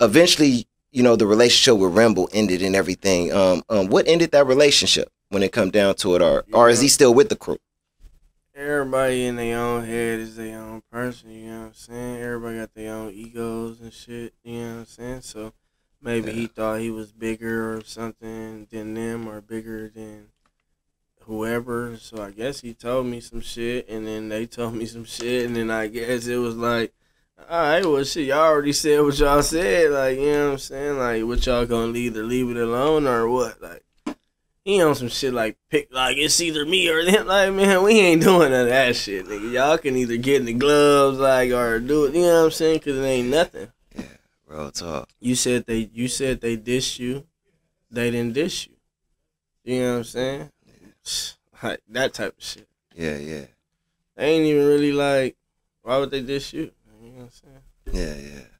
eventually, you know, the relationship with Remble ended and everything. Um, um, what ended that relationship when it come down to it, or or is he still with the crew? Everybody in their own head is their own person. You know what I'm saying? Everybody got their own egos and shit. You know what I'm saying? So maybe he thought he was bigger or something than them, or bigger than whoever. So I guess he told me some shit, and then they told me some shit, and then I guess it was like, all right, well, shit, y'all already said what y'all said. Like, you know what I'm saying? Like, what y'all gonna either leave it alone or what? Like, he on some shit like pick, like it's either me or them. Like, man, we ain't doing none of that shit, nigga. Y'all can either get in the gloves, like, or do it. You know what I'm saying? Cause it ain't nothing. Yeah, real talk. You said they, you said they dish you. They didn't dish you. You know what I'm saying? Like that type of shit. Yeah, yeah, They ain't even really like. Why would they dish? You know what I'm saying? yeah, yeah.